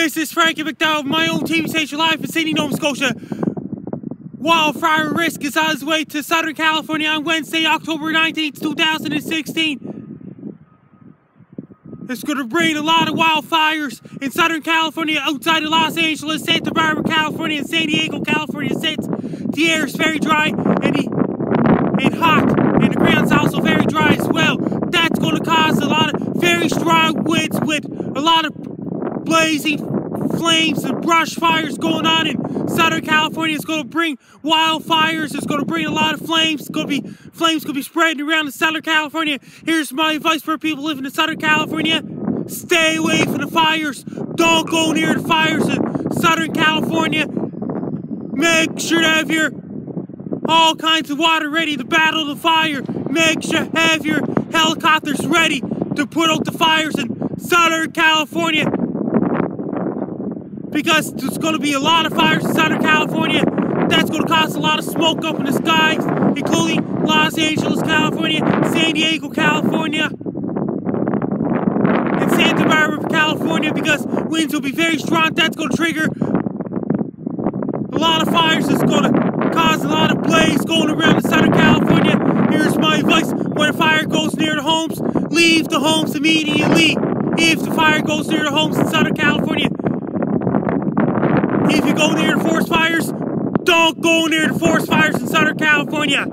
This is Frankie MacDonald, my own TV station live in Sydney, Nova Scotia. Wildfire risk is on its way to Southern California on Wednesday, October 19th, 2016. It's going to bring a lot of wildfires in Southern California, outside of Los Angeles, Santa Barbara, California, and San Diego, California. Since the air is very dry and, the, and hot, and the ground's also very dry as well. That's going to cause a lot of very strong winds with a lot of blazing flames and brush fires going on in Southern California. It's going to bring wildfires. It's going to bring a lot of flames. It's going to be flames going to be spreading around in Southern California. Here's my advice for people living in Southern California: stay away from the fires. Don't go near the fires in Southern California. Make sure to have your all kinds of water ready to battle the fire. Make sure have your helicopters ready to put out the fires in Southern California because there's going to be a lot of fires in Southern California. That's going to cause a lot of smoke up in the skies, including Los Angeles, California, San Diego, California, and Santa Barbara, California, because winds will be very strong. That's going to trigger a lot of fires. It's going to cause a lot of blaze going around in Southern California. Here's my advice. When a fire goes near the homes, leave the homes immediately. If the fire goes near the homes in Southern California, go near the forest fires, don't go near the forest fires in Southern California.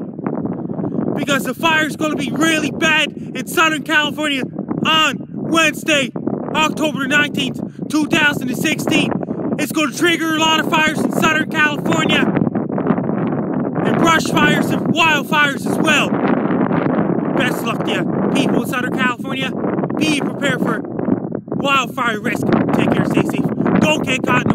Because the fire's going to be really bad in Southern California on Wednesday, October 19th, 2016. It's going to trigger a lot of fires in Southern California. And brush fires and wildfires as well. Best luck to you, people in Southern California. Be prepared for wildfire risk. Take care, stay safe. Don't get caught